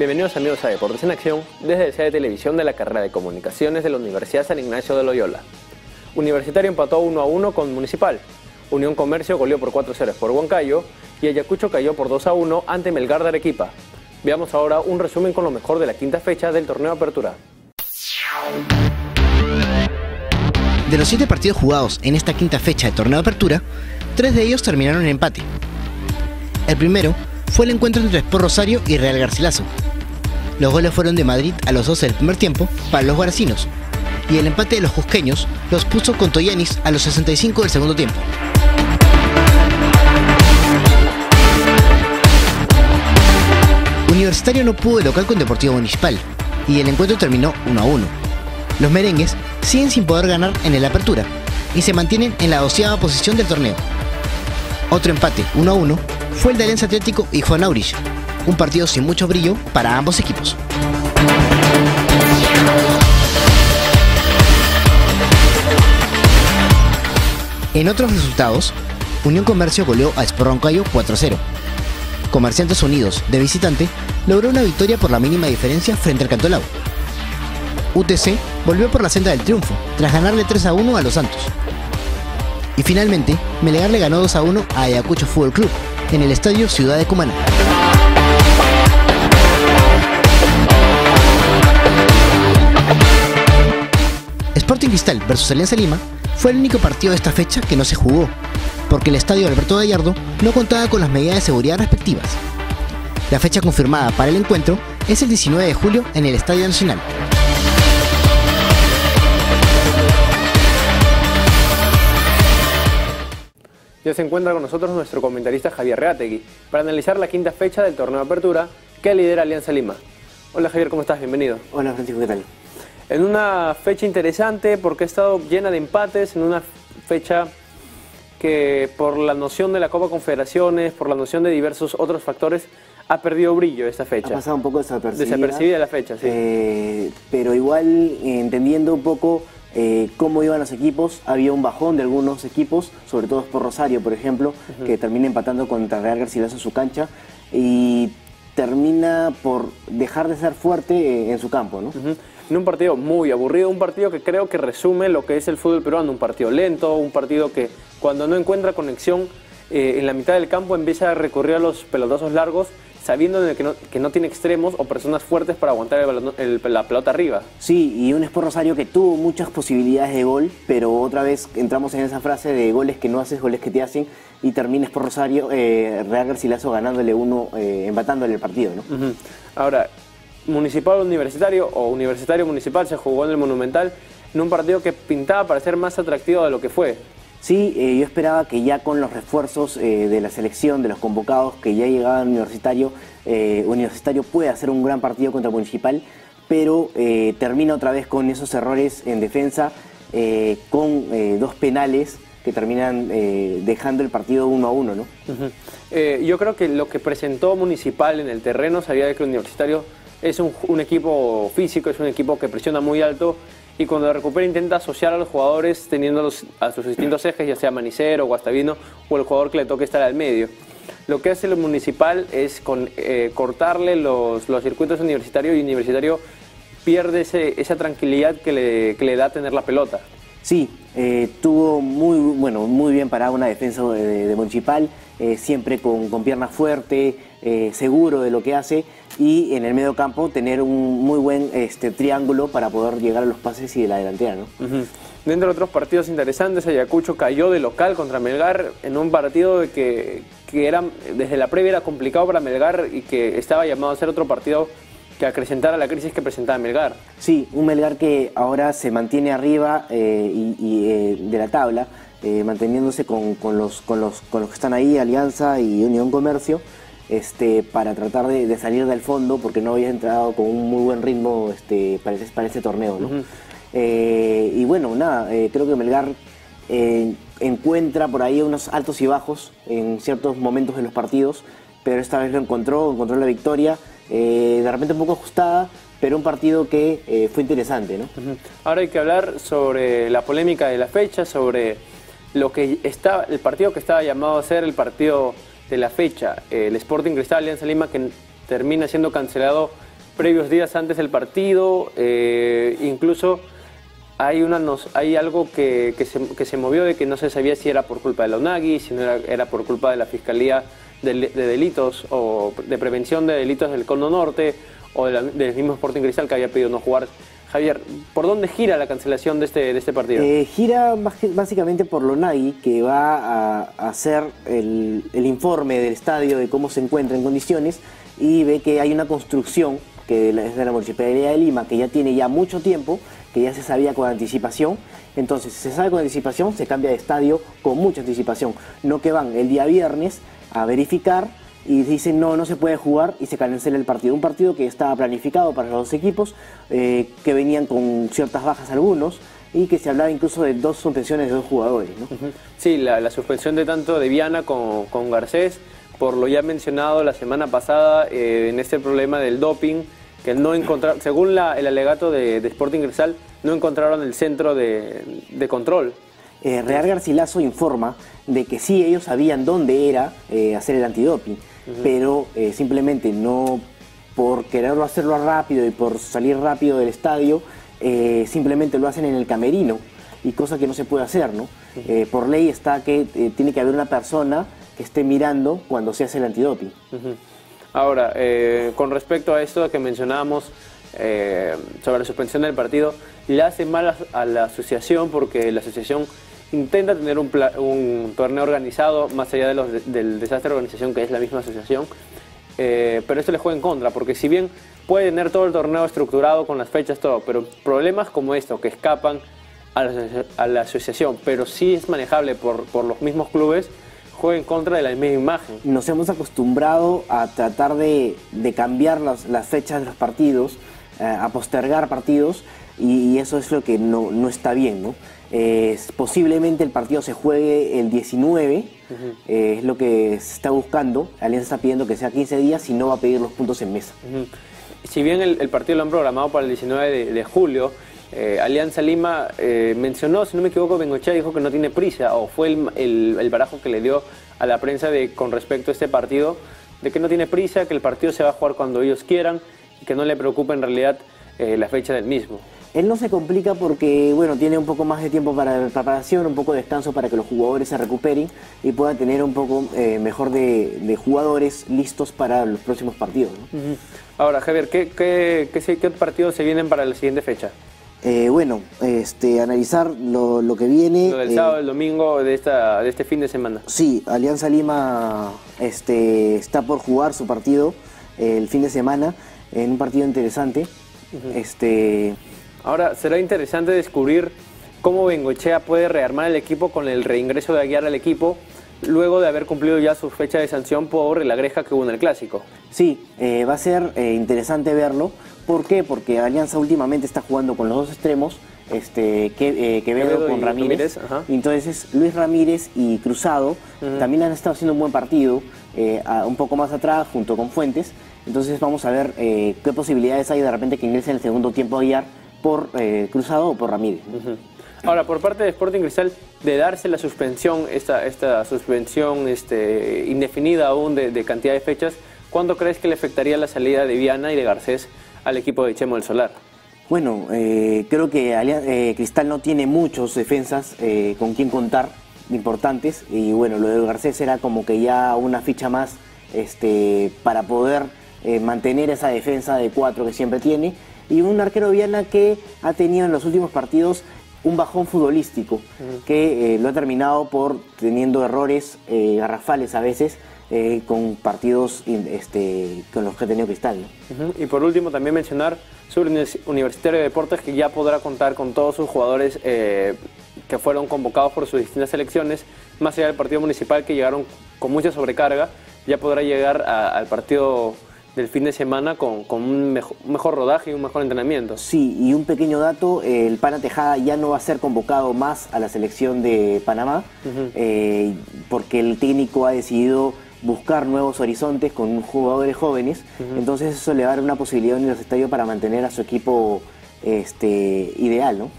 Bienvenidos amigos a Deportes en Acción desde el de televisión de la carrera de comunicaciones de la Universidad San Ignacio de Loyola. Universitario empató 1 a 1 con Municipal. Unión Comercio goleó por 4 0 por Huancayo y Ayacucho cayó por 2 a 1 ante Melgar de Arequipa. Veamos ahora un resumen con lo mejor de la quinta fecha del torneo Apertura. De los siete partidos jugados en esta quinta fecha de torneo apertura, tres de ellos terminaron en empate. El primero fue el encuentro entre Sport Rosario y Real Garcilaso. Los goles fueron de Madrid a los 12 del primer tiempo para los guaracinos, y el empate de los cusqueños los puso con Toyanis a los 65 del segundo tiempo. Universitario no pudo local con Deportivo Municipal, y el encuentro terminó 1 a 1. Los merengues siguen sin poder ganar en el apertura y se mantienen en la doceava posición del torneo. Otro empate 1 a 1 fue el de Alianza Atlético y Juan Aurich, un partido sin mucho brillo para ambos equipos. En otros resultados, Unión Comercio goleó a Sporroncayo 4-0. Comerciantes Unidos, de visitante, logró una victoria por la mínima diferencia frente al Cantolao. UTC volvió por la senda del triunfo, tras ganarle 3 a 1 a los Santos. Y finalmente, Melgar le ganó 2 a 1 a Ayacucho Fútbol Club, en el estadio Ciudad de Cumaná. Sporting Cristal versus Alianza Lima fue el único partido de esta fecha que no se jugó, porque el estadio Alberto Gallardo no contaba con las medidas de seguridad respectivas. La fecha confirmada para el encuentro es el 19 de julio en el Estadio Nacional. Ya se encuentra con nosotros nuestro comentarista Javier Reategui para analizar la quinta fecha del torneo de apertura que lidera Alianza Lima. Hola Javier, ¿cómo estás? Bienvenido. Hola Francisco, ¿qué tal? En una fecha interesante porque ha estado llena de empates, en una fecha que por la noción de la Copa Confederaciones, por la noción de diversos otros factores, ha perdido brillo esta fecha. Ha pasado un poco desapercibida. Desapercibida la fecha, sí. Eh, pero igual, eh, entendiendo un poco eh, cómo iban los equipos, había un bajón de algunos equipos, sobre todo por Rosario, por ejemplo, que termina empatando contra Real Garcilaso en su cancha y termina por dejar de ser fuerte en su campo, ¿no? En un partido muy aburrido, un partido que creo que resume lo que es el fútbol peruano, un partido lento, un partido que cuando no encuentra conexión eh, en la mitad del campo empieza a recurrir a los pelotazos largos sabiendo que no, que no tiene extremos o personas fuertes para aguantar el la pelota arriba. Sí, y un Sport Rosario que tuvo muchas posibilidades de gol, pero otra vez entramos en esa frase de goles que no haces, goles que te hacen, y termina Sport Rosario, eh, Real Garcilaso ganándole uno, eh, empatándole el partido. ¿no? Ahora, Municipal Universitario o Universitario Municipal se jugó en el Monumental en un partido que pintaba para ser más atractivo de lo que fue. Sí, eh, yo esperaba que ya con los refuerzos eh, de la selección, de los convocados que ya llegaban Universitario, eh, Universitario puede hacer un gran partido contra Municipal, pero termina otra vez con esos errores en defensa, con dos penales que terminan dejando el partido uno a uno, ¿no? yo creo que lo que presentó Municipal en el terreno sabía de que el Universitario es un equipo físico, es un equipo que presiona muy alto y cuando recupera intenta asociar a los jugadores teniéndolos a sus distintos ejes, ya sea Manicero, Guastavino o el jugador que le toque estar al medio. Lo que hace el municipal es con, eh, cortarle los, circuitos universitarios y universitario pierde esa tranquilidad que le, le, da tener la pelota. Sí, eh, tuvo muy, bueno, muy bien parada una defensa de, Municipal, eh, siempre con, con pierna fuerte, seguro de lo que hace y en el medio campo tener un muy buen este, triángulo para poder llegar a los pases y de la delantera. ¿no? Dentro de otros partidos interesantes, Ayacucho cayó de local contra Melgar en un partido que, que era, desde la previa era complicado para Melgar y que estaba llamado a ser otro partido que acrecentara la crisis que presentaba Melgar. Sí, un Melgar que ahora se mantiene arriba eh, y, eh, de la tabla, eh, manteniéndose con, con, los, con, los, con los que están ahí, Alianza y Unión Comercio este, para tratar de, salir del fondo porque no había entrado con un muy buen ritmo este, para, ese, para torneo. Eh, y bueno, nada, eh, creo que Melgar encuentra por ahí unos altos y bajos en ciertos momentos de los partidos, pero esta vez lo encontró, encontró la victoria, de repente un poco ajustada, pero un partido que fue interesante. ¿no? Ahora hay que hablar sobre la polémica de la fecha, sobre lo que está, el partido que estaba llamado a ser el partido de la fecha, el Sporting Cristal Alianza Lima, que termina siendo cancelado previos días antes del partido, eh, incluso hay, una, hay algo que, se, movió de que no se sabía si era por culpa de la UNAGI, si no era, por culpa de la Fiscalía de, Delitos o de Prevención de Delitos del Cono Norte o del mismo Sporting Cristal que había pedido no jugar. Javier, ¿por dónde gira la cancelación de este, de este partido? Eh, gira básicamente por la UNAGI, que va a, hacer el, el informe del estadio de cómo se encuentra en condiciones y ve que hay una construcción que es de la Municipalidad de Lima, que ya tiene ya mucho tiempo, que ya se sabía con anticipación. Entonces, si se sabe con anticipación, se cambia de estadio con mucha anticipación. No que van el día viernes a verificar y dicen no, no se puede jugar y se cancela el partido. Un partido que estaba planificado para los dos equipos, eh, que venían con ciertas bajas algunos y que se hablaba incluso de dos suspensiones de dos jugadores. ¿no? Sí, la, suspensión de tanto de Viana con, con Garcés, por lo ya mencionado la semana pasada eh, en este problema del doping que no encontraron, según el alegato de, Sporting Cristal, no encontraron el centro de, control. Eh, Real Garcilaso informa de que sí, ellos sabían dónde era eh, hacer el antidoping, pero eh, simplemente no por quererlo hacerlo rápido y por salir rápido del estadio, simplemente lo hacen en el camerino, y cosa que no se puede hacer, ¿no? por ley está que tiene que haber una persona que esté mirando cuando se hace el antidoping. Ahora, eh, con respecto a esto que mencionábamos eh, sobre la suspensión del partido, le hace mal a la asociación porque la asociación intenta tener un, torneo organizado más allá del desastre de organización que es la misma asociación, eh, pero esto le juega en contra porque si bien puede tener todo el torneo estructurado con las fechas, todo, pero problemas como esto que escapan a la, asociación, pero sí es manejable por, los mismos clubes, juega en contra de la misma imagen. Nos hemos acostumbrado a tratar de, cambiar las, fechas de los partidos, eh, a postergar partidos, y, eso es lo que no, está bien. ¿no? Posiblemente el partido se juegue el 19, eh, es lo que se está buscando. Alianza está pidiendo que sea 15 días y no va a pedir los puntos en mesa. Si bien el, partido lo han programado para el 19 de julio, eh, Alianza Lima eh, mencionó, si no me equivoco, Bengochea dijo que no tiene prisa, o fue el, barajo que le dio a la prensa de, con respecto a este partido, de que no tiene prisa, que el partido se va a jugar cuando ellos quieran y que no le preocupa en realidad la fecha del mismo. Él no se complica porque, bueno, tiene un poco más de tiempo para preparación, un poco de descanso para que los jugadores se recuperen y puedan tener un poco mejor de, jugadores listos para los próximos partidos. Ahora, Javier, ¿qué, qué, qué partidos se vienen para la siguiente fecha? Eh, bueno, este, analizar lo, lo que viene. Lo del sábado, el domingo de, esta, de este fin de semana. Sí, Alianza Lima este, está por jugar su partido eh, el fin de semana en un partido interesante. este... Ahora, será interesante descubrir cómo Bengochea puede rearmar el equipo con el reingreso de Aguiar al equipo luego de haber cumplido ya su fecha de sanción por la greja que hubo en el Clásico. Sí, eh, va a ser interesante verlo ¿Por qué? Porque Alianza últimamente está jugando con los dos extremos, este, que, eh, Quevedo, con Ramírez. entonces Luis Ramírez y Cruzado también han estado haciendo un buen partido, eh, un poco más atrás, junto con Fuentes. Entonces vamos a ver eh, qué posibilidades hay de repente que ingrese en el segundo tiempo a por Cruzado o por Ramírez. Ahora, por parte de Sporting Cristal, de darse la suspensión, esta, esta suspensión este, indefinida aún de, de cantidad de fechas, ¿cuándo crees que le afectaría la salida de Viana y de Garcés al equipo de Chemo del Solar? Bueno, eh, creo que eh, Cristal no tiene muchos defensas eh, con quien contar importantes y bueno, lo de Garcés era como que ya una ficha más este, para poder mantener esa defensa de cuatro que siempre tiene y un arquero Viana que ha tenido en los últimos partidos un bajón futbolístico que lo ha terminado por teniendo errores garrafales a veces eh, con partidos este, con los que ha tenido Cristal. Y por último también mencionar sobre Universitario de Deportes que ya podrá contar con todos sus jugadores eh, que fueron convocados por sus distintas selecciones, más allá del partido municipal que llegaron con mucha sobrecarga, ya podrá llegar al partido del fin de semana con, un, mejor, rodaje y un mejor entrenamiento. Sí, y un pequeño dato, el Pana Tejada ya no va a ser convocado más a la selección de Panamá, eh, porque el técnico ha decidido buscar nuevos horizontes con jugadores jóvenes. Entonces eso le va a dar una posibilidad en los estadios para mantener a su equipo este, ideal, ¿no?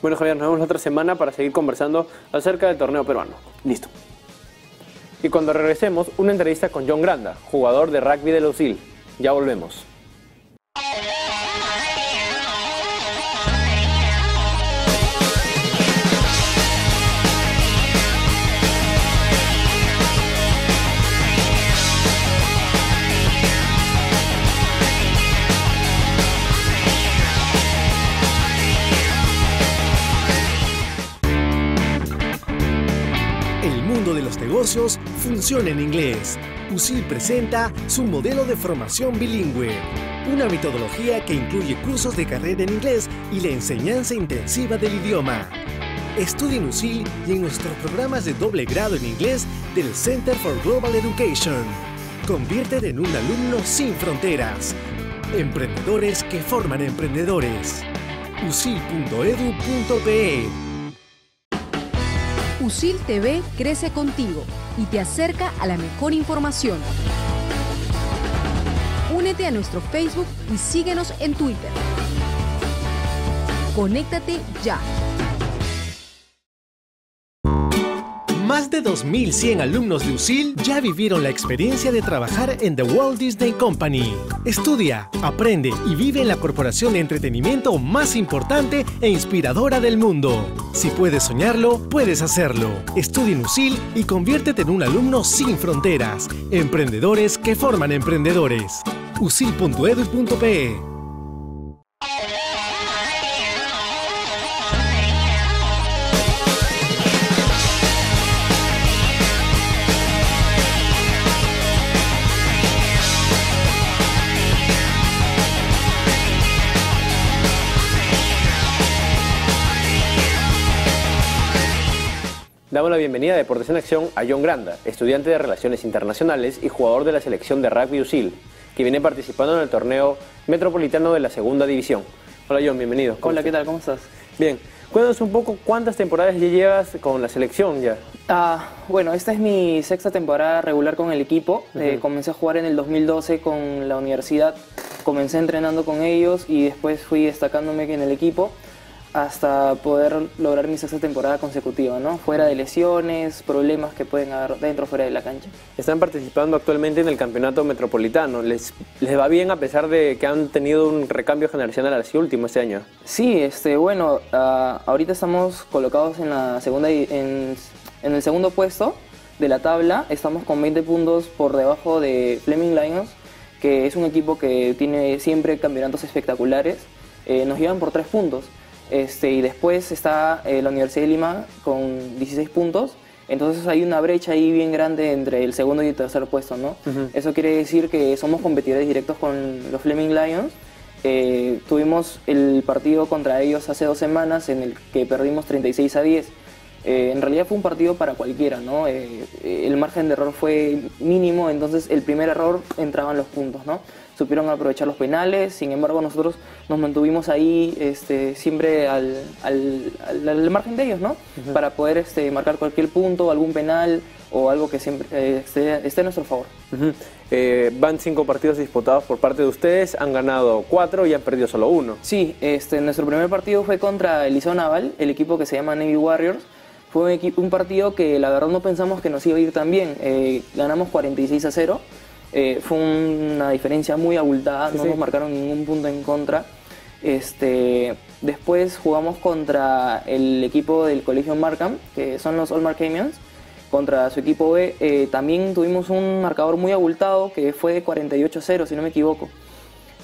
Bueno, Javier, nos vemos la otra semana para seguir conversando acerca del torneo peruano. Listo. Y cuando regresemos, una entrevista con John Granda, jugador de rugby de Lucil. Ya volvemos. Negocios funciona en inglés. USIL presenta su modelo de formación bilingüe, una metodología que incluye cursos de carrera en inglés y la enseñanza intensiva del idioma. Estudia en USIL y en nuestros programas de doble grado en inglés del Center for Global Education. Conviértete en un alumno sin fronteras. Emprendedores que forman emprendedores. usil.edu.pe USIL TV crece contigo y te acerca a la mejor información. Únete a nuestro Facebook y síguenos en Twitter. Conéctate ya. Más de 2.100 alumnos de USIL ya vivieron la experiencia de trabajar en The Walt Disney Company. Estudia, aprende y vive en la corporación de entretenimiento más importante e inspiradora del mundo. Si puedes soñarlo, puedes hacerlo. Estudia en USIL y conviértete en un alumno sin fronteras. Emprendedores que forman emprendedores. usil.edu.pe Damos la bienvenida a Deportes en Acción a John Granda, estudiante de Relaciones Internacionales y jugador de la selección de rugby USIL, que viene participando en el torneo metropolitano de la segunda división. Hola John, bienvenido. Hola, ¿qué tal? ¿Cómo estás? Bien. Cuéntanos un poco cuántas temporadas ya llevas con la selección ya. Ah, bueno, esta es mi sexta temporada regular con el equipo. Eh, comencé a jugar en el 2012 con la universidad. Comencé entrenando con ellos y después fui destacándome en el equipo hasta poder lograr mi sexta temporada consecutiva, ¿no? Fuera de lesiones, problemas que pueden haber dentro o fuera de la cancha. Están participando actualmente en el campeonato metropolitano. ¿Les, les va bien a pesar de que han tenido un recambio generacional así último este año? Sí, este, bueno, ah, ahorita estamos colocados en, la segunda, en, en el segundo puesto de la tabla. Estamos con 20 puntos por debajo de Fleming Lions, que es un equipo que tiene siempre campeonatos espectaculares. Eh, nos llevan por 3 puntos. Este, y después está eh, la Universidad de Lima con 16 puntos. Entonces hay una brecha ahí bien grande entre el segundo y el tercer puesto, ¿no? Eso quiere decir que somos competidores directos con los Fleming Lions. Eh, tuvimos el partido contra ellos hace dos semanas en el que perdimos 36 a 10. Eh, en realidad fue un partido para cualquiera, ¿no? el margen de error fue mínimo, entonces el primer error entraban los puntos, ¿no? Supieron aprovechar los penales, sin embargo nosotros nos mantuvimos ahí este, siempre al, al, margen de ellos, ¿no? Para poder este, marcar cualquier punto, algún penal o algo que siempre eh, esté, a nuestro favor. Eh, van cinco partidos disputados por parte de ustedes, han ganado cuatro y han perdido solo uno. Sí, este, nuestro primer partido fue contra el Liceo Naval, el equipo que se llama Navy Warriors. Fue un, equipo, un partido que la verdad no pensamos que nos iba a ir tan bien. Eh, ganamos 46 a 0 eh, fue una diferencia muy abultada, no nos marcaron ningún punto en contra. Este, después jugamos contra el equipo del Colegio Markham, que son los All Markhamians, contra su equipo B. Eh, también tuvimos un marcador muy abultado que fue de 48-0, si no me equivoco.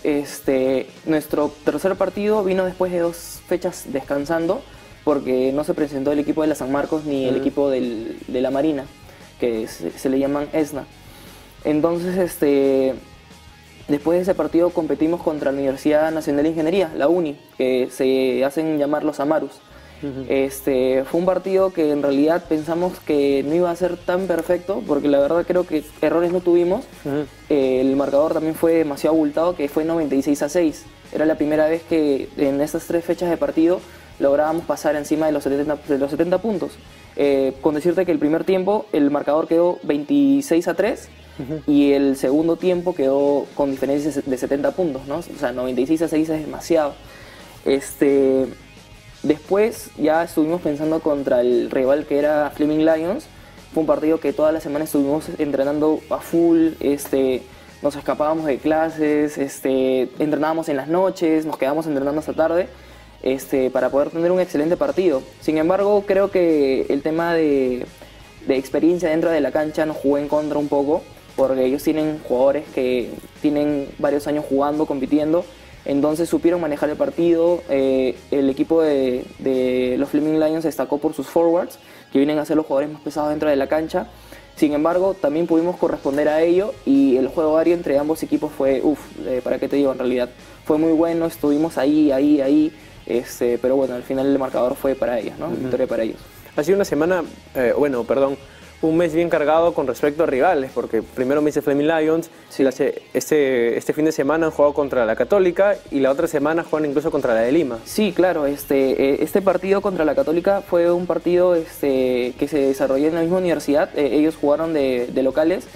Este, nuestro tercer partido vino después de dos fechas descansando, porque no se presentó el equipo de la San Marcos ni el equipo de la Marina, que se le llaman ESNA. Entonces, este, después de ese partido competimos contra la Universidad Nacional de Ingeniería, la UNI, que se hacen llamar los Amarus. este, fue un partido que en realidad pensamos que no iba a ser tan perfecto, porque la verdad creo que errores no tuvimos. el marcador también fue demasiado abultado, que fue 96 a 6. Era la primera vez que en esas tres fechas de partido lográbamos pasar encima de los 70, de los 70 puntos. Eh, con decirte que el primer tiempo el marcador quedó 26 a 3 y el segundo tiempo quedó con diferencias de 70 puntos, ¿no? O sea, 96 a 6 es demasiado. Este, después ya estuvimos pensando contra el rival que era Fleming Lions. Fue un partido que toda la semana estuvimos entrenando a full, este, nos escapábamos de clases, este, entrenábamos en las noches, nos quedábamos entrenando hasta tarde. Este, para poder tener un excelente partido. Sin embargo, creo que el tema de, de experiencia dentro de la cancha nos jugó en contra un poco porque ellos tienen jugadores que tienen varios años jugando, compitiendo, entonces supieron manejar el partido. Eh, el equipo de, los Fleming Lions destacó por sus forwards, que vienen a ser los jugadores más pesados dentro de la cancha. Sin embargo, también pudimos corresponder a ello y el juego aéreo entre ambos equipos fue, uff, ¿para qué te digo? En realidad fue muy bueno, estuvimos ahí, ahí, ahí, este, pero bueno, al final el marcador fue para ellos, ¿no? Victoria para ellos. Ha sido una semana, eh, bueno, perdón, un mes bien cargado con respecto a rivales, porque primero me dice Flaming Lions, este, este fin de semana han jugado contra la Católica y la otra semana juegan incluso contra la de Lima. Sí, claro, este, eh, este partido contra la Católica fue un partido este, que se desarrolló en la misma universidad, eh, ellos jugaron de, locales.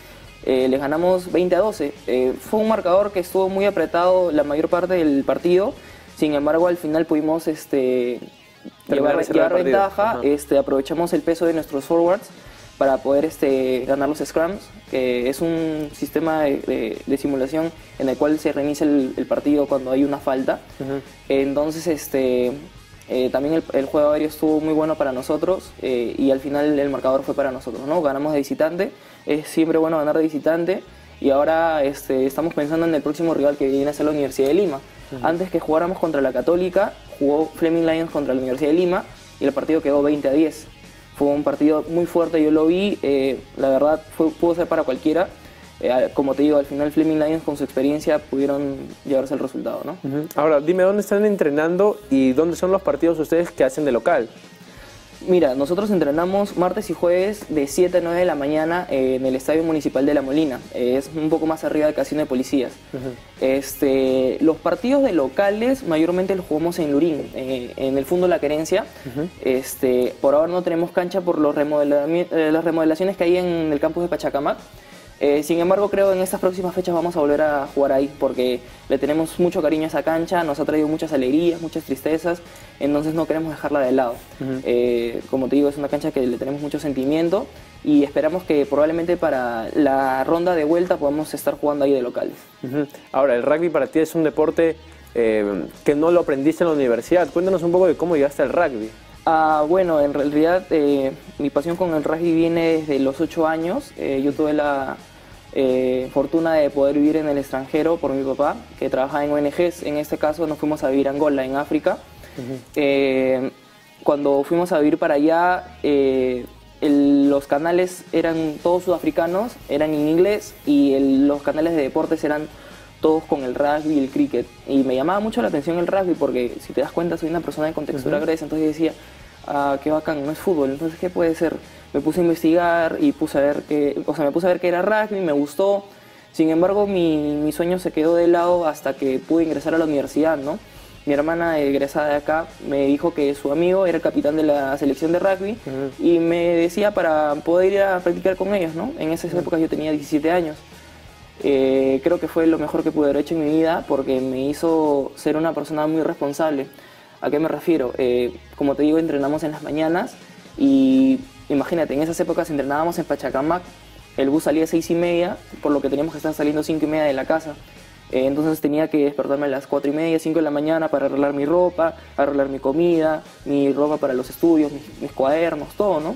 Eh, les ganamos 20 a 12. fue un marcador que estuvo muy apretado la mayor parte del partido. Sin embargo, al final pudimos este, llevar, llevar ventaja. Este, aprovechamos el peso de nuestros forwards para poder este, ganar los scrums, que es un sistema de, simulación en el cual se reinicia el, partido cuando hay una falta. Entonces, este, eh, también el, juego aéreo estuvo muy bueno para nosotros eh, y al final el marcador fue para nosotros. ¿no? Ganamos de visitante, es siempre bueno ganar de visitante y ahora este, estamos pensando en el próximo rival que viene a ser la Universidad de Lima. Antes que jugáramos contra la Católica, jugó Fleming Lions contra la Universidad de Lima y el partido quedó 20 a 10. Fue un partido muy fuerte, yo lo vi, eh, la verdad fue, pudo ser para cualquiera. Eh, como te digo, al final Fleming Lions con su experiencia pudieron llevarse el resultado. ¿no? Ahora, dime, ¿dónde están entrenando y dónde son los partidos ustedes que hacen de local? Mira, nosotros entrenamos martes y jueves de 7 a 9 de la mañana en el Estadio Municipal de La Molina. es un poco más arriba del Casino de Policías. este, los partidos de locales mayormente los jugamos en Lurín, eh, en el Fondo La Querencia. este, por ahora no tenemos cancha por los eh, las remodelaciones que hay en el campus de Pachacamac. Eh, sin embargo, creo que en estas próximas fechas vamos a volver a jugar ahí porque le tenemos mucho cariño a esa cancha, nos ha traído muchas alegrías, muchas tristezas, entonces no queremos dejarla de lado. Eh, como te digo, es una cancha que le tenemos mucho sentimiento y esperamos que probablemente para la ronda de vuelta podamos estar jugando ahí de locales. Ahora, el rugby para ti es un deporte eh, que no lo aprendiste en la universidad. Cuéntanos un poco de cómo llegaste al rugby. Ah, bueno, en realidad mi pasión con el rugby viene desde los ocho años. yo tuve la, eh, fortuna de poder vivir en el extranjero por mi papá, que trabaja en ONGs. En este caso nos fuimos a vivir a Angola, en África. Eh, cuando fuimos a vivir para allá, eh, los canales eran todos sudafricanos, eran en inglés y los canales de deportes eran todos con el rugby y el cricket. Y me llamaba mucho la atención el rugby porque si te das cuenta soy una persona de contextura uh entonces decía, ah, qué bacán, no es fútbol, entonces ¿qué puede ser? me puse a investigar y puse a ver que, o sea, me puse a ver que era rugby, me gustó. Sin embargo, mi, mi, sueño se quedó de lado hasta que pude ingresar a la universidad, ¿no? Mi hermana egresada de acá me dijo que su amigo era el capitán de la selección de rugby y me decía para poder ir a practicar con ellos, ¿no? En esas épocas yo tenía 17 años. Eh, creo que fue lo mejor que pude haber hecho en mi vida porque me hizo ser una persona muy responsable. ¿A qué me refiero? Eh, como te digo, entrenamos en las mañanas y Imagínate, en esas épocas entrenábamos en Pachacamac, el bus salía a seis y media, por lo que teníamos que estar saliendo cinco y media de la casa. Eh, entonces tenía que despertarme a las cuatro y media, cinco de la mañana para arreglar mi ropa, arreglar mi comida, mi ropa para los estudios, mis, cuadernos, todo, ¿no?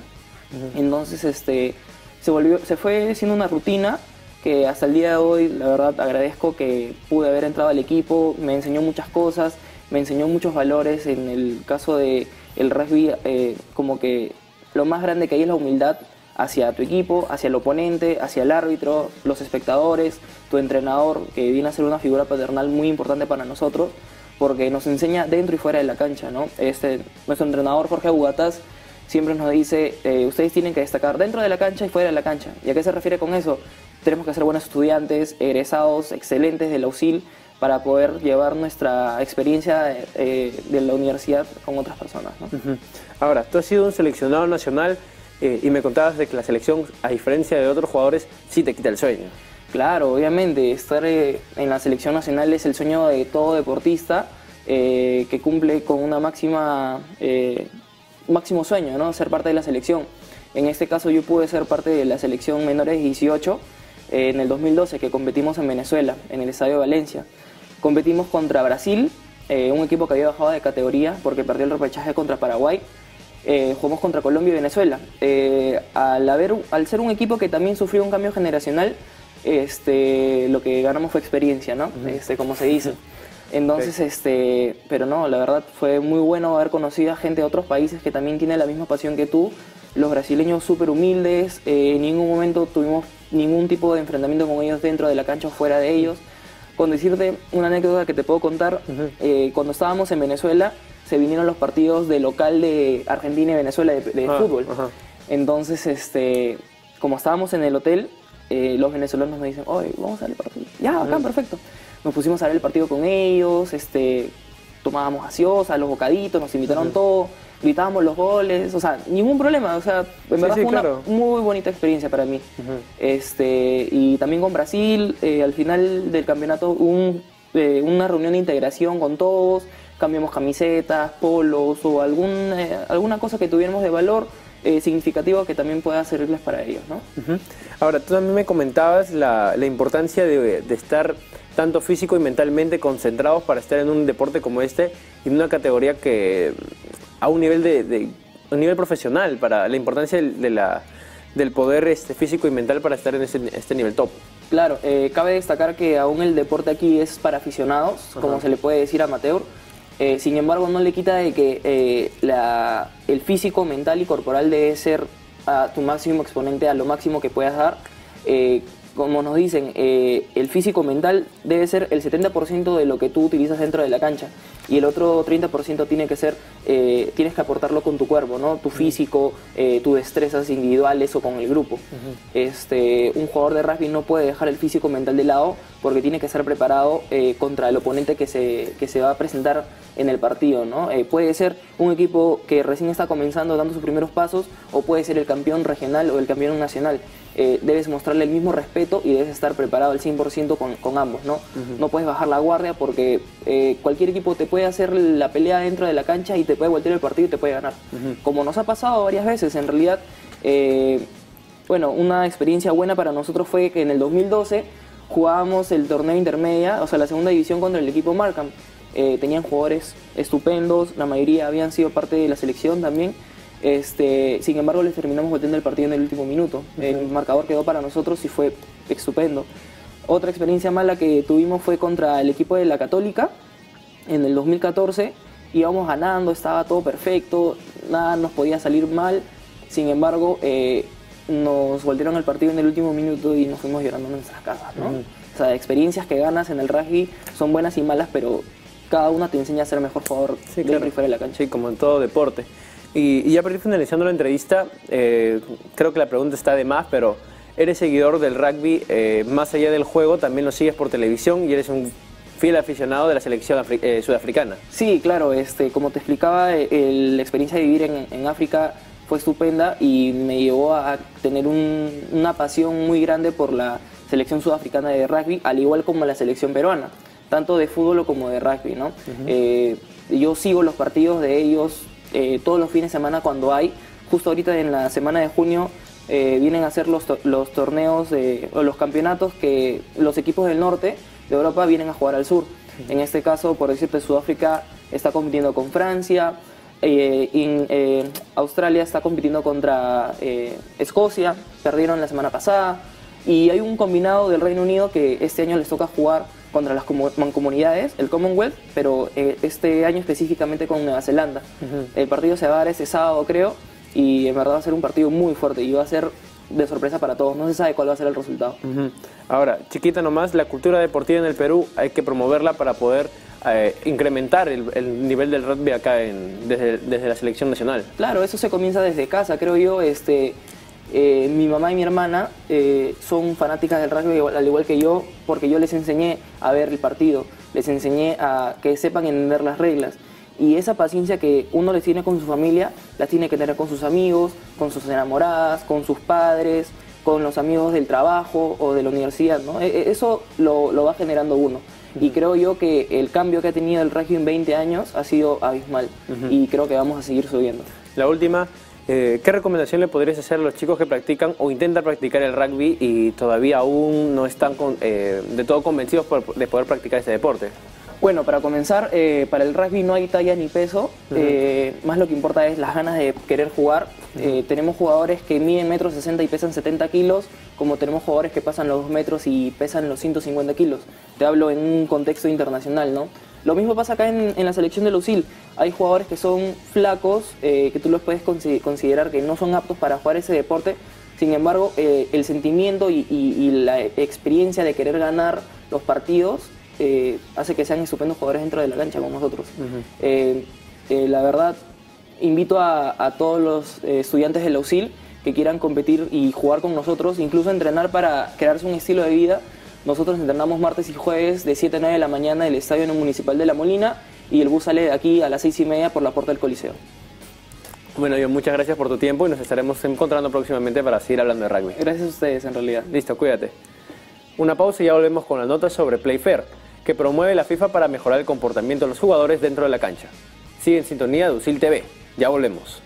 Entonces este, se, volvió, se fue siendo una rutina que hasta el día de hoy, la verdad, agradezco que pude haber entrado al equipo, me enseñó muchas cosas, me enseñó muchos valores. En el caso de el rugby, eh, como que lo más grande que hay es la humildad hacia tu equipo, hacia el oponente, hacia el árbitro, los espectadores, tu entrenador, que viene a ser una figura paternal muy importante para nosotros, porque nos enseña dentro y fuera de la cancha. ¿no? Este, nuestro entrenador Jorge Aguatas siempre nos dice, eh, ustedes tienen que destacar dentro de la cancha y fuera de la cancha. ¿Y a qué se refiere con eso? Tenemos que ser buenos estudiantes, egresados, excelentes del auxil, para poder llevar nuestra experiencia eh, de la universidad con otras personas. Ahora, tú has sido un seleccionado nacional eh, y me contabas de que la selección, a diferencia de otros jugadores, sí te quita el sueño. Claro, obviamente, estar eh, en la selección nacional es el sueño de todo deportista que cumple con una máxima, máximo sueño, ¿no? ser parte de la selección. En este caso yo pude ser parte de la selección menores de 18 en el 2012 que competimos en Venezuela, en el Estadio Valencia. Competimos contra Brasil, eh, un equipo que había bajado de categoría porque perdió el repechaje contra Paraguay. Eh, jugamos contra Colombia y Venezuela. Eh, al, haber, al ser un equipo que también sufrió un cambio generacional, este, lo que ganamos fue experiencia, ¿no? Este, como se dice. Entonces, este, pero no, la verdad fue muy bueno haber conocido a gente de otros países que también tiene la misma pasión que tú los brasileños súper humildes, eh, en ningún momento tuvimos ningún tipo de enfrentamiento con ellos dentro de la cancha o fuera de ellos. Con decirte una anécdota que te puedo contar, eh, cuando estábamos en Venezuela, se vinieron los partidos de local de Argentina y Venezuela de, de Ah, fútbol. Entonces, este, como estábamos en el hotel, eh, los venezolanos nos dicen, oye, vamos a ver el partido. Ya, acá, perfecto. Nos pusimos a ver el partido con ellos, este, tomábamos gaseosa, los bocaditos, nos invitaron todo, gritábamos los goles, o sea, ningún problema, o sea, en Sí, verdad sí, fue claro. una muy bonita experiencia para mí. este, y también con Brasil, eh, al final del campeonato hubo un, eh, una reunión de integración con todos, cambiamos camisetas, polos o algún, eh, alguna cosa que tuviéramos de valor significativo que también pueda servirles para ellos, ¿no? Ahora, tú también me comentabas la, la importancia de, de estar tanto físico y mentalmente concentrados para estar en un deporte como este y en una categoría que a un nivel de, de- un nivel profesional para la importancia del, de la- del poder este, físico y mental para estar en este, este nivel top. Claro, eh, cabe destacar que aún el deporte aquí es para aficionados, como se le puede decir amateur. Eh, sin embargo, no le quita de que eh, la- el físico, mental y corporal debe ser a tu máximo exponente, a lo máximo que puedas dar. Como nos dicen, eh, el físico mental debe ser el 70% de lo que tú utilizas dentro de la cancha y el otro 30% tiene que ser, eh, tienes que aportarlo con tu cuerpo, ¿no? Tu físico, eh, tus destrezas individuales o con el grupo. este, un jugador de rugby no puede dejar el físico mental de lado porque tiene que ser preparado eh, contra el oponente que se, que se va a presentar en el partido, ¿no? Eh, puede ser un equipo que recién está comenzando dando sus primeros pasos o puede ser el campeón regional o el campeón nacional. Eh, debes mostrarle el mismo respeto y debes estar preparado al 100% con, con ambos, ¿no? No puedes bajar la guardia porque eh, cualquier equipo te puede hacer la pelea dentro de la cancha y te puede voltear el partido y te puede ganar. Como nos ha pasado varias veces, en realidad, bueno, una experiencia buena para nosotros fue que en el 2012 jugábamos el torneo intermedia, o sea, la segunda división contra el equipo Markham. Eh, tenían jugadores estupendos, la mayoría habían sido parte de la selección también. Este, sin embargo, les terminamos volteando el partido en el último minuto. El marcador quedó para nosotros y fue estupendo. Otra experiencia mala que tuvimos fue contra el equipo de la Católica en el 2014. Íbamos ganando, estaba todo perfecto, nada nos podía salir mal. Sin embargo, eh, nos voltearon el partido en el último minuto y nos fuimos llorando en nuestras casas. ¿no? O sea, experiencias que ganas en el rugby son buenas y malas, pero cada una te enseña a ser mejor jugador dentro y fuera de la cancha. Sí, como en todo deporte. Y, y ya para ir finalizando la entrevista, eh, creo que la pregunta está de más, pero eres seguidor del rugby, eh, más allá del juego, también lo sigues por televisión y eres un fiel aficionado de la selección eh, sudafricana. Sí, claro, este, como te explicaba, el- la experiencia de vivir en, en África fue estupenda y me llevó a tener un- una pasión muy grande por la selección sudafricana de rugby, al igual como la selección peruana, tanto de fútbol como de rugby. ¿no? Eh, yo sigo los partidos de ellos eh, todos los fines de semana cuando hay. Justo ahorita en la semana de junio eh, vienen a hacer los, to- los torneos de- o los campeonatos que los equipos del norte de Europa vienen a jugar al sur. En este caso, por decirte, Sudáfrica está compitiendo con Francia, eh, in- eh, Australia está compitiendo contra eh, Escocia, perdieron la semana pasada, y hay un combinado del Reino Unido que este año les toca jugar contra las comu- mancomunidades, el Commonwealth, pero este año específicamente con Nueva Zelanda. El partido se va a dar este sábado, creo, y en verdad va a ser un partido muy fuerte y va a ser de sorpresa para todos. No se sabe cuál va a ser el resultado. Ujú. Ahora, chiquita nomás, la cultura deportiva en el Perú hay que promoverla para poder eh, incrementar el, el nivel del rugby acá en- desde, desde la selección nacional. Claro, eso se comienza desde casa, creo yo. Este, eh, mi mamá y mi hermana eh, son fanáticas del rugby al igual que yo, porque yo les enseñé a ver el partido, les enseñé a que sepan entender las reglas. Y esa paciencia que uno les tiene con su familia, la tiene que tener con sus amigos, con sus enamoradas, con sus padres, con los amigos del trabajo o de la universidad. ¿no? E- e- Eso lo, lo va generando uno. Y creo yo que el cambio que ha tenido el rugby en 20 años ha sido abismal. Y creo que vamos a seguir subiendo. La última, eh, ¿qué recomendación le podrías hacer a los chicos que practican o intentan practicar el rugby y todavía aún no están con- eh, de todo convencidos por- de poder practicar este deporte? Bueno, para comenzar, eh, para el rugby no hay talla ni peso, eh, más lo que importa es las ganas de querer jugar. Eh, tenemos jugadores que miden metros 60 y pesan 70 kilos, como tenemos jugadores que pasan los 2 metros y pesan los 150 kilos. Te hablo en un contexto internacional, ¿no? Lo mismo pasa acá en, la selección de Lucil. Hay jugadores que son flacos, eh, que tú los puedes considerar que no son aptos para jugar ese deporte. Sin embargo, el sentimiento y, la experiencia de querer ganar los partidos eh, hace que sean estupendos jugadores dentro de la cancha con nosotros. la verdad, invito a, a todos los estudiantes de Lucil que quieran competir y jugar con nosotros, incluso entrenar para crearse un estilo de vida nosotros entrenamos martes y jueves de 7 a 9 de la mañana en el Estadio Municipal de La Molina y el bus sale de aquí a las 6 y media por la puerta del Coliseo. Bueno, yo muchas gracias por tu tiempo y nos estaremos encontrando próximamente para seguir hablando de rugby. Gracias a ustedes, en realidad. Listo, cuídate. Una pausa y ya volvemos con la nota sobre Playfair, que promueve la FIFA para mejorar el comportamiento de los jugadores dentro de la cancha. Sigue en sintonía de USIL TV. Ya volvemos.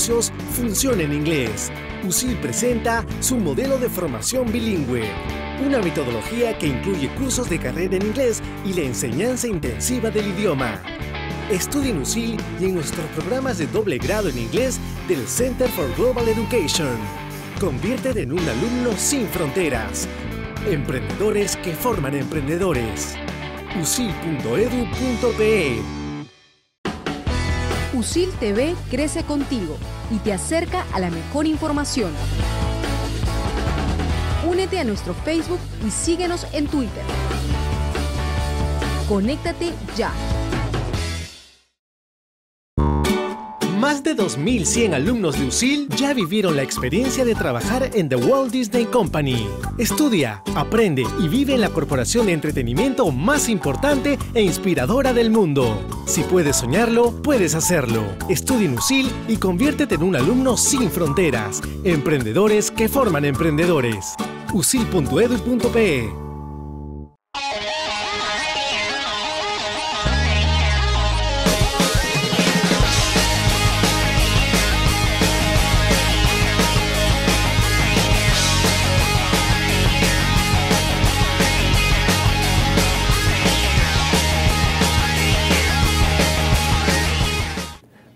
Negocios funciona en inglés. USIL presenta su modelo de formación bilingüe. Una metodología que incluye cursos de carrera en inglés y la enseñanza intensiva del idioma. Estudia en USIL y en nuestros programas de doble grado en inglés del Center for Global Education. Conviértete en un alumno sin fronteras. Emprendedores que forman emprendedores. usil.edu.pe USIL TV crece contigo y te acerca a la mejor información. Únete a nuestro Facebook y síguenos en Twitter. Conéctate ya. De 2.100 alumnos de USIL ya vivieron la experiencia de trabajar en The Walt Disney Company. Estudia, aprende y vive en la corporación de entretenimiento más importante e inspiradora del mundo. Si puedes soñarlo, puedes hacerlo. Estudia en USIL y conviértete en un alumno sin fronteras. Emprendedores que forman emprendedores. usil.edu.pe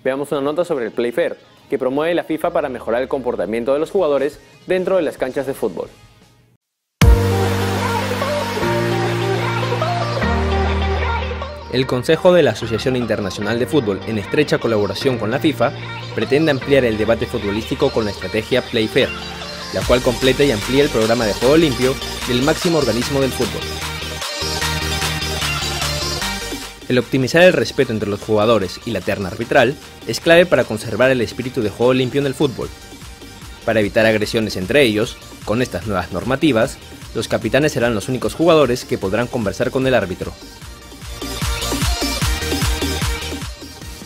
veamos una nota sobre el Playfair, que promueve la FIFA para mejorar el comportamiento de los jugadores dentro de las canchas de fútbol. El Consejo de la Asociación Internacional de Fútbol, en estrecha colaboración con la FIFA, pretende ampliar el debate futbolístico con la estrategia Playfair, la cual completa y amplía el programa de juego limpio del máximo organismo del fútbol. El optimizar el respeto entre los jugadores y la terna arbitral es clave para conservar el espíritu de juego limpio en el fútbol. Para evitar agresiones entre ellos, con estas nuevas normativas, los capitanes serán los únicos jugadores que podrán conversar con el árbitro.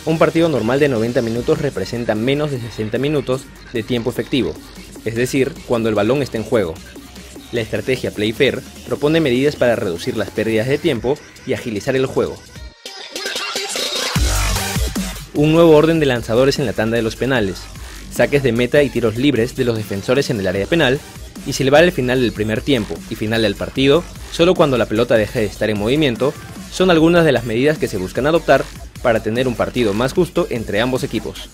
Un partido normal de 90 minutos representa menos de 60 minutos de tiempo efectivo, es decir, cuando el balón está en juego. La estrategia Playfair propone medidas para reducir las pérdidas de tiempo y agilizar el juego, un nuevo orden de lanzadores en la tanda de los penales, saques de meta y tiros libres de los defensores en el área penal, y silbar el final del primer tiempo y final del partido solo cuando la pelota deje de estar en movimiento, son algunas de las medidas que se buscan adoptar para tener un partido más justo entre ambos equipos.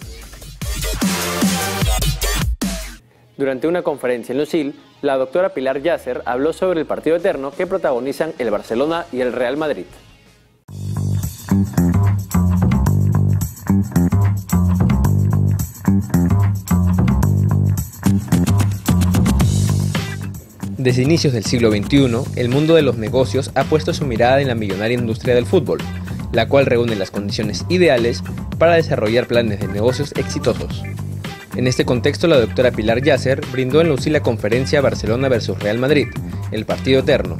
Durante una conferencia en Lucil, la doctora Pilar Yasser habló sobre el partido eterno que protagonizan el Barcelona y el Real Madrid. Desde inicios del siglo XXI, el mundo de los negocios ha puesto su mirada en la millonaria industria del fútbol, la cual reúne las condiciones ideales para desarrollar planes de negocios exitosos. En este contexto, la doctora Pilar Yasser brindó en Lucía la conferencia Barcelona vs Real Madrid, el partido eterno,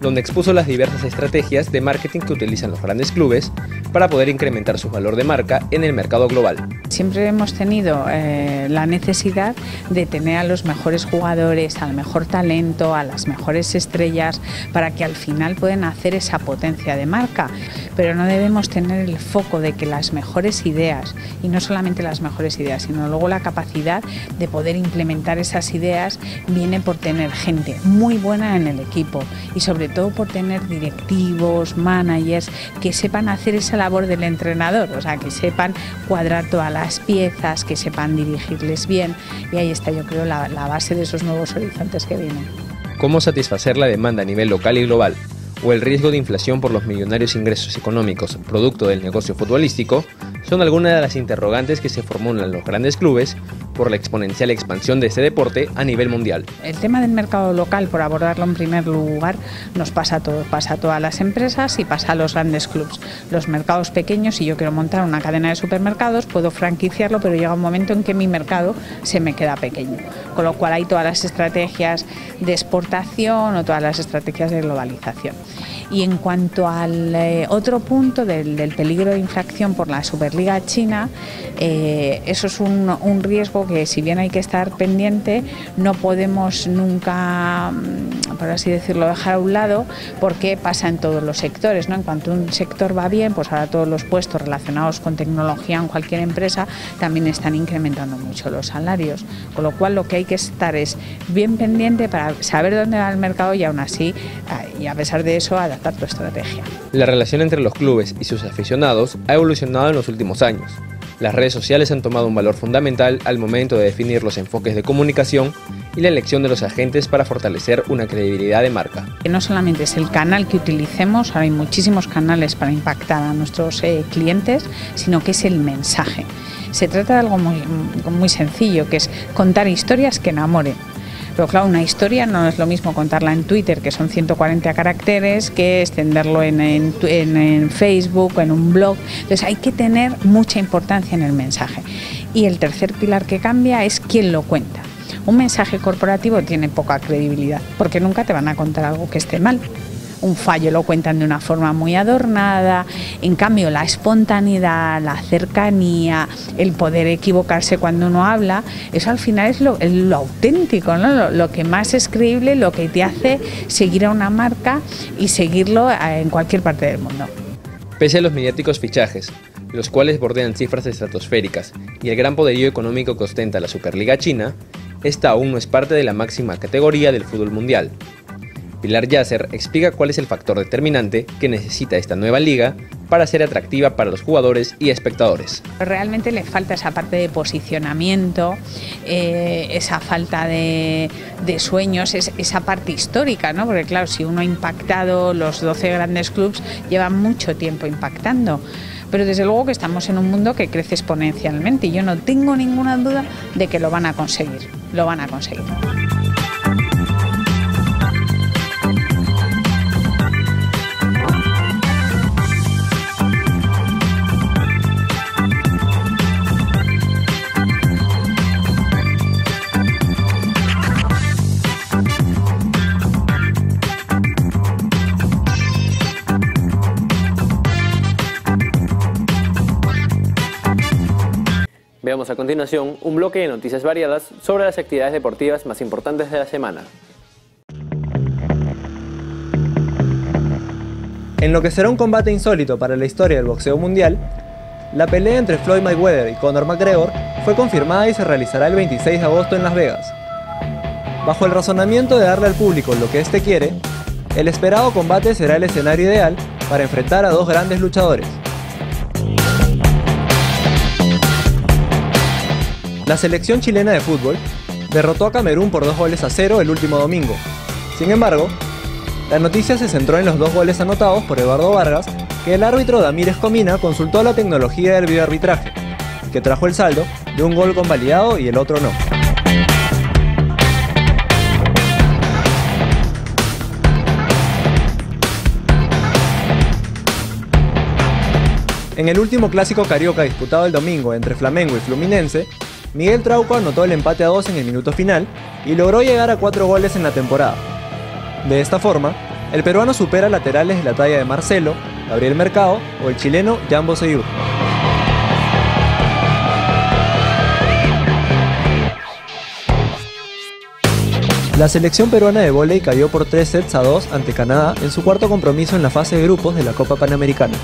donde expuso las diversas estrategias de marketing que utilizan los grandes clubes para poder incrementar su valor de marca en el mercado global. Siempre hemos tenido eh, la necesidad de tener a los mejores jugadores, al mejor talento, a las mejores estrellas, para que al final puedan hacer esa potencia de marca. Pero no debemos tener el foco de que las mejores ideas, y no solamente las mejores ideas, sino luego la capacidad de poder implementar esas ideas, viene por tener gente muy buena en el equipo y sobre todo por tener directivos, managers que sepan hacer esa labor del entrenador, o sea, que sepan cuadrar todas las piezas, que sepan dirigirles bien y ahí está yo creo la, la base de esos nuevos horizontes que vienen. ¿Cómo satisfacer la demanda a nivel local y global? o el riesgo de inflación por los millonarios ingresos económicos producto del negocio futbolístico son algunas de las interrogantes que se formulan los grandes clubes por la exponencial expansión de este deporte a nivel mundial. El tema del mercado local, por abordarlo en primer lugar, nos pasa a todos, pasa a todas las empresas y pasa a los grandes clubes. Los mercados pequeños, si yo quiero montar una cadena de supermercados, puedo franquiciarlo, pero llega un momento en que mi mercado se me queda pequeño. Con lo cual hay todas las estrategias de exportación o todas las estrategias de globalización. Y en cuanto al eh, otro punto del, peligro de infracción por la Superliga China, eh, eso es un, un, riesgo que si bien hay que estar pendiente, no podemos nunca, mm, por así decirlo, dejar a un lado porque pasa en todos los sectores. ¿no? En cuanto un sector va bien, pues ahora todos los puestos relacionados con tecnología en cualquier empresa también están incrementando mucho los salarios. Con lo cual lo que hay que estar es bien pendiente para saber dónde va el mercado y aún así, y a pesar de eso, adaptar tu estrategia. La relación entre los clubes y sus aficionados ha evolucionado en los últimos años. Las redes sociales han tomado un valor fundamental al momento de definir los enfoques de comunicación y la elección de los agentes para fortalecer una credibilidad de marca. No solamente es el canal que utilicemos, hay muchísimos canales para impactar a nuestros eh, clientes, sino que es el mensaje. Se trata de algo muy, muy sencillo, que es contar historias que enamoren. Pero claro, una historia no es lo mismo contarla en Twitter, que son 140 caracteres, que extenderlo en, en, en, Facebook en un blog. Entonces hay que tener mucha importancia en el mensaje. Y el tercer pilar que cambia es quién lo cuenta. Un mensaje corporativo tiene poca credibilidad, porque nunca te van a contar algo que esté mal un fallo lo cuentan de una forma muy adornada, en cambio la espontaneidad, la cercanía, el poder equivocarse cuando uno habla, eso al final es lo, auténtico, ¿no? Lo, lo, que más es creíble, lo que te hace seguir a una marca y seguirlo en cualquier parte del mundo. Pese a los mediáticos fichajes, los cuales bordean cifras estratosféricas, y el gran poderío económico que ostenta la Superliga China, esta aún no es parte de la máxima categoría del fútbol mundial. Pilar Yasser explica cuál es el factor determinante que necesita esta nueva liga para ser atractiva para los jugadores y espectadores. Realmente le falta esa parte de posicionamiento, eh, esa falta de, sueños, es, esa parte histórica, ¿no? porque claro, si uno ha impactado, los 12 grandes clubes llevan mucho tiempo impactando pero desde luego que estamos en un mundo que crece exponencialmente y yo no tengo ninguna duda de que lo van a conseguir, lo van a conseguir. Veamos a continuación un bloque de noticias variadas sobre las actividades deportivas más importantes de la semana. En lo que será un combate insólito para la historia del boxeo mundial, la pelea entre Floyd Mayweather y Conor McGregor fue confirmada y se realizará el 26 de agosto en Las Vegas. Bajo el razonamiento de darle al público lo que éste quiere, el esperado combate será el escenario ideal para enfrentar a dos grandes luchadores. La selección chilena de fútbol derrotó a Camerún por dos goles a cero el último domingo. Sin embargo, la noticia se centró en los dos goles anotados por Eduardo Vargas, que el árbitro Damírez Comina consultó la tecnología del videoarbitraje, que trajo el saldo de un gol convalidado y el otro no. En el último clásico carioca disputado el domingo entre Flamengo y Fluminense, Miguel Trauco anotó el empate a dos en el minuto final y logró llegar a cuatro goles en la temporada. De esta forma, El peruano supera laterales de la talla de Marcelo, Gabriel Mercado o el chileno Jambo Seyur. La selección peruana de vóley cayó por 3 sets a 2 ante Canadá en su cuarto compromiso en la fase de grupos de la Copa Panamericana.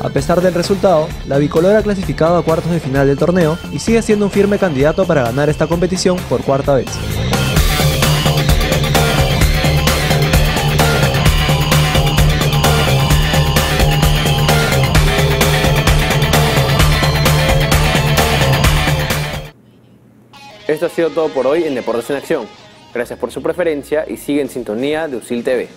A pesar del resultado, la bicolor ha clasificado a cuartos de final del torneo y sigue siendo un firme candidato para ganar esta competición por cuarta vez. Esto ha sido todo por hoy en Deportes en Acción. Gracias por su preferencia y sigue en sintonía de USIL TV.